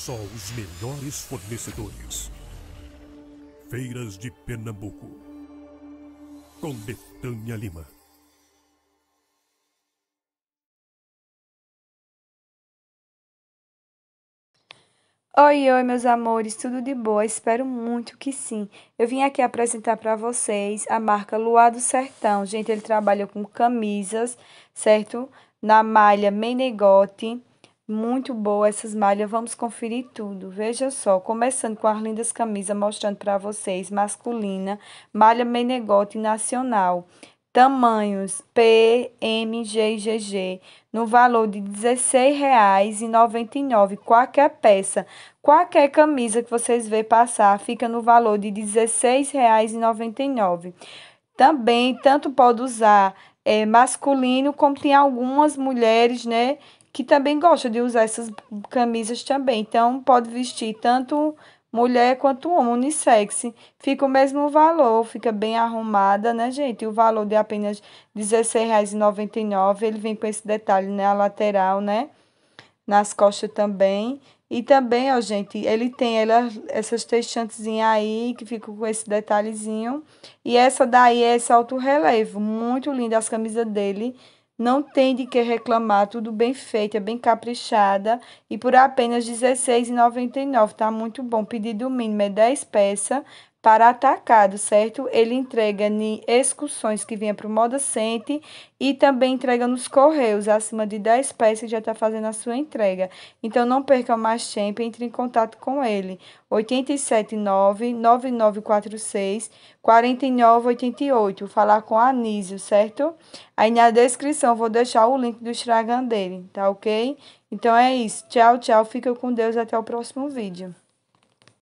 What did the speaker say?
só os melhores fornecedores. Feiras de Pernambuco. Com Betânia Lima. Oi, oi, meus amores, tudo de boa? Espero muito que sim. Eu vim aqui apresentar para vocês a marca Luar do Sertão. Gente, ele trabalha com camisas, certo? Na malha Menegote. Muito boa essas malhas, vamos conferir tudo. Veja só, começando com as lindas camisas, mostrando para vocês, masculina, malha Menegote Nacional. Tamanhos P, M, G e GG, no valor de R$ 16,99. Qualquer peça, qualquer camisa que vocês vê passar, fica no valor de R$ 16,99. Também, tanto pode usar é, masculino, como tem algumas mulheres, né, que também gostam de usar essas camisas também. Então, pode vestir tanto mulher quanto homem, unissex. Fica o mesmo valor, fica bem arrumada, né, gente? O valor de apenas R$ 16,99. Ele vem com esse detalhe, né, lateral, né? Nas costas também. E também, ó, gente, ele tem ela, essas textantezinhas aí, que ficam com esse detalhezinho. E essa daí é esse alto relevo. Muito linda as camisas dele. Não tem de que reclamar, tudo bem feito, é bem caprichada e por apenas R$16,99, tá muito bom. Pedido mínimo é 10 peças para atacado, certo? Ele entrega em excursões que vinha para o Moda Center e também entrega nos correios, acima de 10 peças já está fazendo a sua entrega. Então não perca mais tempo, entre em contato com ele. 879-9946 4988. Falar com a Anísio, certo? Aí na descrição vou deixar o link do Instagram dele, tá ok? Então é isso. Tchau, tchau. Fica com Deus. Até o próximo vídeo.